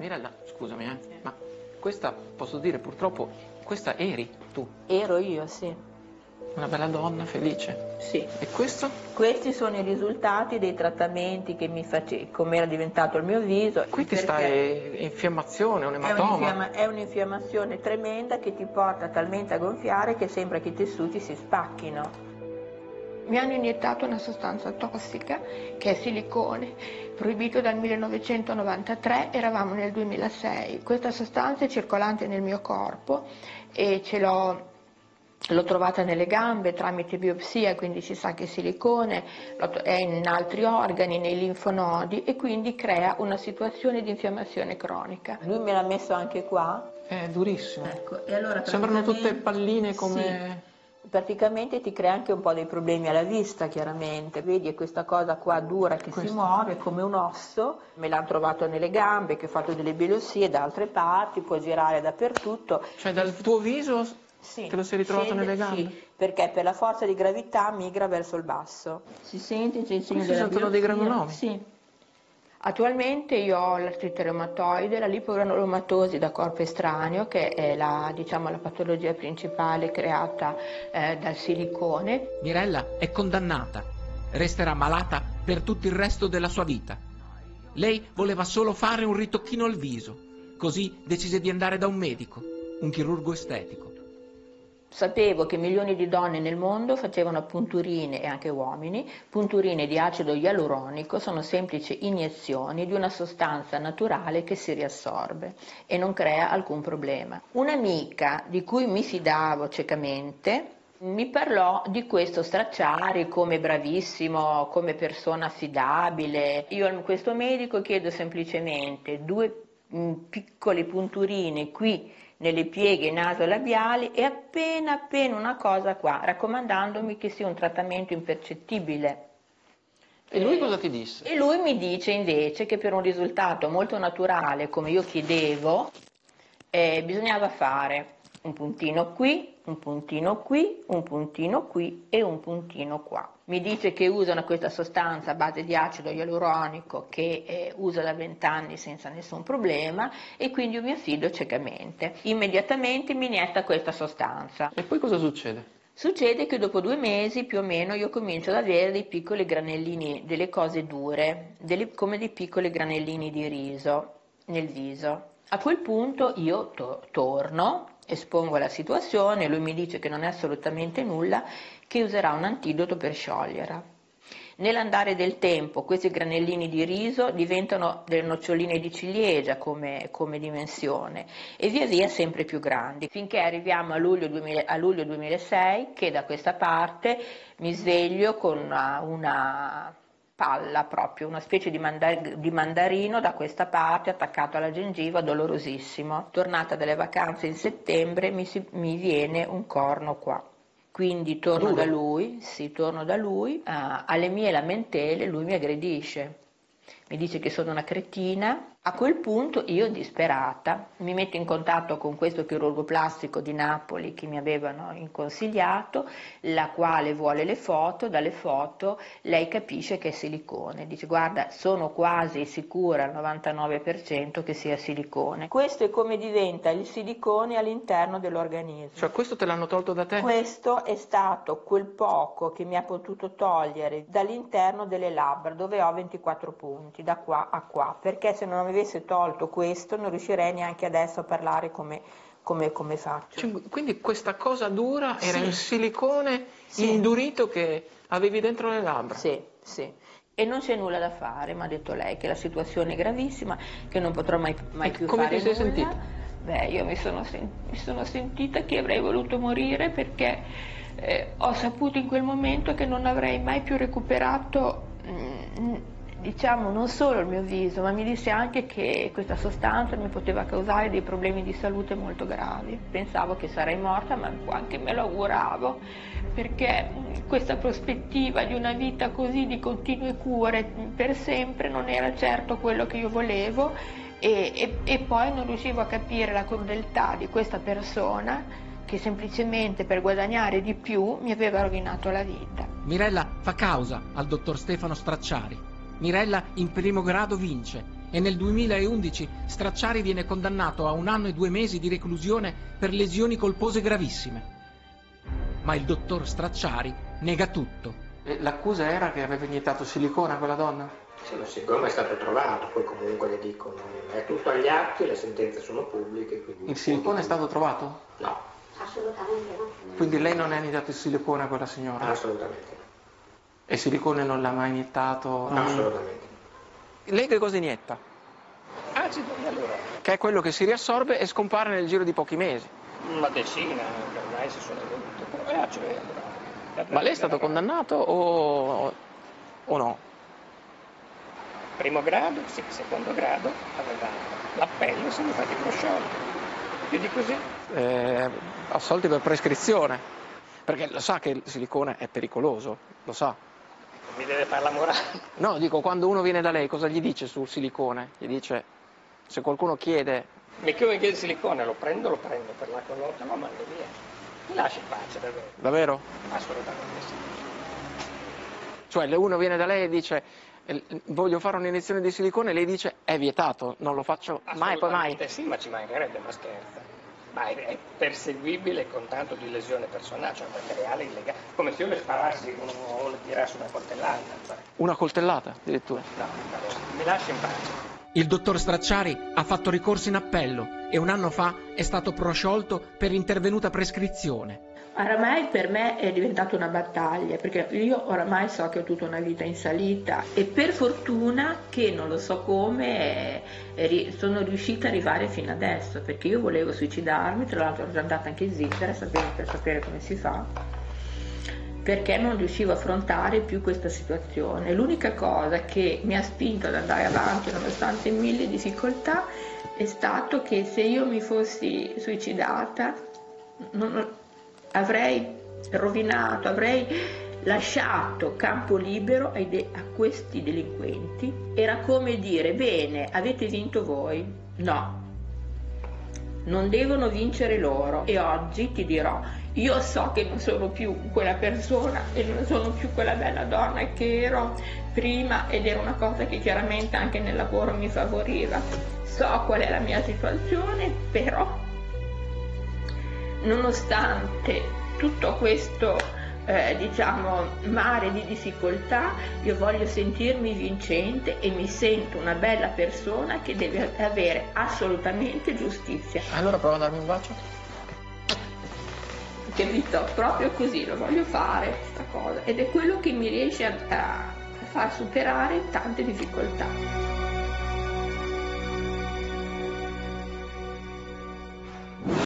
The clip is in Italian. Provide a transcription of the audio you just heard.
Mirella, scusami, eh, ma questa, posso dire purtroppo, questa eri tu, Ero io, sì. una bella donna felice. Sì. E questo? Questi sono i risultati dei trattamenti che mi facevo, come era diventato il mio viso. Qui ti sta eh, infiammazione, un ematoma. è un'infiammazione tremenda che ti porta talmente a gonfiare che sembra che i tessuti si spacchino. Mi hanno iniettato una sostanza tossica che è silicone, proibito dal 1993, eravamo nel 2006. Questa sostanza è circolante nel mio corpo e ce l'ho, l'ho trovata nelle gambe tramite biopsia, quindi si sa che è silicone, è in altri organi, nei linfonodi e quindi crea una situazione di infiammazione cronica. Lui me l'ha messo anche qua. È durissimo. Ecco, e allora Sembrano tutte palline Sì. Praticamente ti crea anche un po' dei problemi alla vista, chiaramente. Vedi, è questa cosa qua dura che Questo. si muove come un osso. Me l'hanno trovato nelle gambe, che ho fatto delle biopsie da altre parti, può girare dappertutto. Cioè dal tuo viso Sì, te lo sei ritrovato scende- nelle gambe? Sì, perché per la forza di gravità migra verso il basso. Si sente, c'è il segno della sono dei granulomi? Sì. Attualmente io ho l'artrite reumatoide, la lipogranulomatosi da corpo estraneo, che è la, diciamo, la patologia principale creata eh, dal silicone. Mirella è condannata. Resterà malata per tutto il resto della sua vita. Lei voleva solo fare un ritocchino al viso, così decise di andare da un medico, un chirurgo estetico. Sapevo che milioni di donne nel mondo facevano punturine, e anche uomini, punturine di acido ialuronico, sono semplici iniezioni di una sostanza naturale che si riassorbe e non crea alcun problema. Un'amica di cui mi fidavo ciecamente mi parlò di questo Stracciari come bravissimo, come persona affidabile. Io a questo medico chiedo semplicemente due mh, piccole punturine qui nelle pieghe nasolabiali e appena appena una cosa qua, raccomandandomi che sia un trattamento impercettibile. E lui cosa ti disse? E lui mi dice invece che per un risultato molto naturale, come io chiedevo, eh, bisognava fare un puntino qui, un puntino qui, un puntino qui e un puntino qua. Mi dice che usano questa sostanza a base di acido ialuronico che eh, uso da 20 anni senza nessun problema e quindi io mi affido ciecamente. Immediatamente mi inietta questa sostanza. E poi cosa succede? Succede che dopo due mesi più o meno io comincio ad avere dei piccoli granellini, delle cose dure, delle- come dei piccoli granellini di riso nel viso. A quel punto io to- torno, espongo la situazione, lui mi dice che non è assolutamente nulla, che userà un antidoto per scioglierla. Nell'andare del tempo questi granellini di riso diventano delle noccioline di ciliegia come, come dimensione e via via sempre più grandi, finché arriviamo a luglio, 2000 a luglio 2006 che da questa parte mi sveglio con una, una palla proprio, una specie di, manda- di mandarino da questa parte attaccato alla gengiva, dolorosissimo. Tornata dalle vacanze in settembre mi, si- mi viene un corno qua. Quindi torno Crudo. da lui, sì, torno da lui, ah, alle mie lamentele lui mi aggredisce, mi dice che sono una cretina. A quel punto io disperata mi metto in contatto con questo chirurgo plastico di Napoli che mi avevano consigliato, la quale vuole le foto, dalle foto lei capisce che è silicone, dice guarda sono quasi sicura al 99% che sia silicone. Questo è come diventa il silicone all'interno dell'organismo. Cioè questo te l'hanno tolto da te? Questo è stato quel poco che mi ha potuto togliere dall'interno delle labbra dove ho 24 punti, da qua a qua, perché se non mi avesse tolto questo non riuscirei neanche adesso a parlare come, come, come faccio. Cioè, quindi questa cosa dura era Sì. il silicone Sì. indurito che avevi dentro le labbra. Sì, sì. E non c'è nulla da fare, mi ha detto lei, che la situazione è gravissima, che non potrò mai, mai più come fare ti sei nulla. sentita? Beh, io mi sono, sen- mi sono sentita che avrei voluto morire perché eh, ho saputo in quel momento che non avrei mai più recuperato, mm, diciamo, non solo il mio viso, ma mi disse anche che questa sostanza mi poteva causare dei problemi di salute molto gravi. Pensavo che sarei morta, ma Anche me lo auguravo perché questa prospettiva di una vita così di continue cure per sempre non era certo quello che io volevo e, e- e poi non riuscivo a capire la crudeltà di questa persona che semplicemente per guadagnare di più mi aveva rovinato la vita. Mirella fa causa al dottor Stefano Stracciari. Mirella in primo grado vince e nel 2011 Stracciari viene condannato a un anno e due mesi di reclusione per lesioni colpose gravissime. Ma il dottor Stracciari nega tutto. E l'accusa era che aveva iniettato silicona a quella donna? Sì, ma siccome è stato trovato, poi comunque le dicono, è tutto agli atti, le sentenze sono pubbliche. Quindi... Il silicone è stato trovato? No. Assolutamente no. Quindi lei non ha iniettato il silicone a quella signora? Assolutamente no. E il silicone non l'ha mai iniettato? Assolutamente. Lei che cosa inietta? Acido ialuronico. Che è quello che si riassorbe e scompare nel giro di pochi mesi. Una decina, ormai si sono venute, però è acido ialuronico. Ma lei è stato condannato o, o no? Primo grado, sì, secondo grado, aveva l'appello, siamo stati prosciolti. Più di così? Eh, assolti per prescrizione. Perché lo sa che il silicone è pericoloso, lo sa. Mi deve fare la morale. No, dico, quando uno viene da lei cosa gli dice sul silicone? Gli dice, se qualcuno chiede, Mi chiede il silicone, lo prendo, lo prendo per la colonna, lo mando via. Mi lasci in pace, davvero. davvero? Assolutamente sì. Cioè, uno viene da lei e dice, eh, voglio fare un'iniezione di silicone, e lei dice, è vietato, non lo faccio mai, poi mai. Sì, ma ci mancherebbe, ma scherza. Ma è, è perseguibile con tanto di lesione personale, cioè materiale illegale. Come se io le sparassi uno, o le tirassi una coltellata. Cioè. Una coltellata, addirittura. No, allora, mi lasci in pace. Il dottor Stracciari ha fatto ricorso in appello e un anno fa è stato prosciolto per intervenuta prescrizione. Oramai per me è diventata una battaglia perché io oramai so che ho tutta una vita in salita e per fortuna che non lo so come eh, sono riuscita ad arrivare fino adesso perché io volevo suicidarmi, tra l'altro ero già andata anche in Svizzera per sapere come si fa perché non riuscivo a affrontare più questa situazione. L'unica cosa che mi ha spinto ad andare avanti nonostante mille difficoltà è stato che se io mi fossi suicidata non- avrei rovinato, avrei lasciato campo libero a questi delinquenti. Era come dire, bene, avete vinto voi? No, non devono vincere loro. E oggi ti dirò, io so che non sono più quella persona e non sono più quella bella donna che ero prima ed era una cosa che chiaramente anche nel lavoro mi favoriva. So qual è la mia situazione, però nonostante tutto questo eh, diciamo mare di difficoltà io voglio sentirmi vincente e mi sento una bella persona che deve avere assolutamente giustizia Allora prova a darmi un bacio. capito? Proprio così lo voglio fare questa cosa ed è quello che mi riesce a, a far superare tante difficoltà.